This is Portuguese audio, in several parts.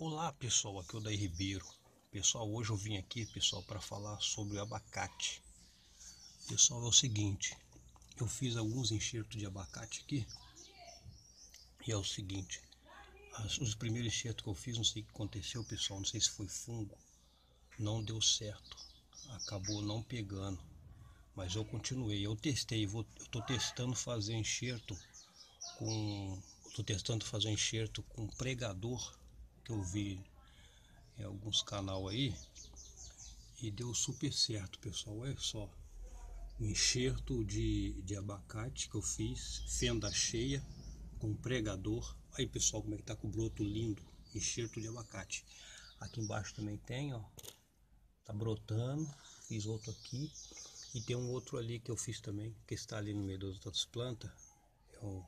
Olá pessoal, aqui é o Daí Ribeiro. Pessoal, hoje eu vim aqui, pessoal, para falar sobre o abacate. Pessoal, é o seguinte, eu fiz alguns enxertos de abacate aqui. E é o seguinte, as, os primeiros enxertos que eu fiz, não sei o que aconteceu, pessoal, não sei se foi fungo, não deu certo. Acabou não pegando. Mas eu continuei, eu testei, vou, eu tô testando fazer enxerto com Estou testando fazer enxerto com pregador que eu vi em alguns canal aí e deu super certo, pessoal. Olha só, enxerto de, de abacate que eu fiz, fenda cheia com pregador. Aí, pessoal, como é que tá com o broto lindo, enxerto de abacate. Aqui embaixo também tem, ó, tá brotando. Fiz outro aqui e tem um outro ali que eu fiz também, que está ali no meio das outras plantas. Eu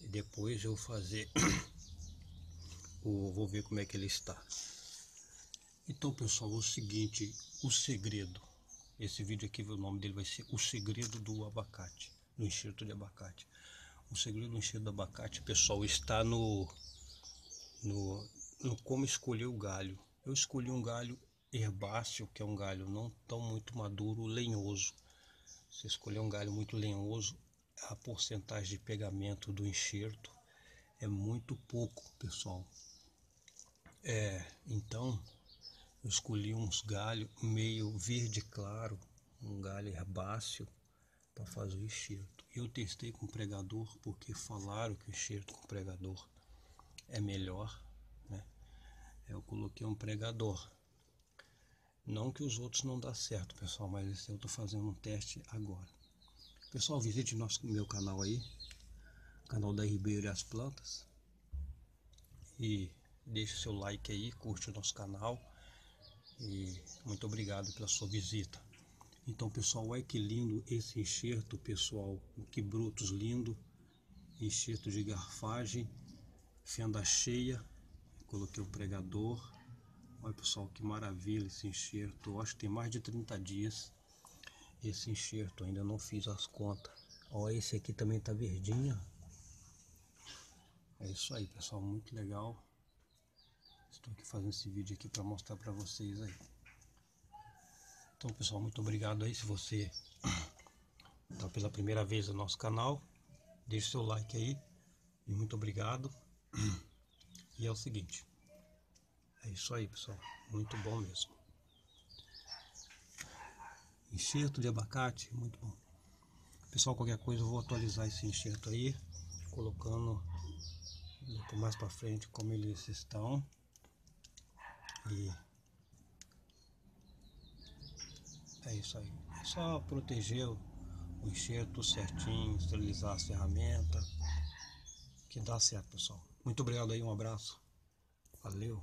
depois eu vou fazer vou ver como é que ele está. Então pessoal o seguinte o segredo. Esse vídeo aqui o nome dele vai ser o segredo do abacate do enxerto de abacate. O segredo do enxerto do abacate pessoal está no no, no como escolher o galho. Eu escolhi um galho herbáceo que é um galho não tão muito maduro lenhoso. Se escolher um galho muito lenhoso a porcentagem de pegamento do enxerto é muito pouco, pessoal. É, então eu escolhi uns galhos meio verde claro, um galho herbáceo para fazer o enxerto. Eu testei com pregador porque falaram que o enxerto com pregador é melhor, né? Eu coloquei um pregador. Não que os outros não dá certo, pessoal, mas esse eu estou fazendo um teste agora. Pessoal, visite nosso meu canal aí, canal da Ribeiro e as Plantas. E deixe seu like aí, curte o nosso canal. E muito obrigado pela sua visita. Então, pessoal, olha que lindo esse enxerto, pessoal. Que brutos lindo. Enxerto de garfagem, fenda cheia. Coloquei o pregador. Olha, pessoal, que maravilha esse enxerto. Acho que tem mais de 30 dias esse enxerto, ainda não fiz as contas. Ó, esse aqui também tá verdinho. É isso aí, pessoal, muito legal. Estou aqui fazendo esse vídeo aqui para mostrar para vocês aí. Então, pessoal, muito obrigado aí se você está pela primeira vez no nosso canal. Deixe seu like aí. E muito obrigado. E é o seguinte. É isso aí, pessoal. Muito bom mesmo enxerto de abacate, muito bom. Pessoal, qualquer coisa eu vou atualizar esse enxerto aí, colocando mais para frente como eles estão. E é isso aí. É só proteger o enxerto certinho, esterilizar a ferramenta, que dá certo, pessoal. Muito obrigado aí, um abraço. Valeu.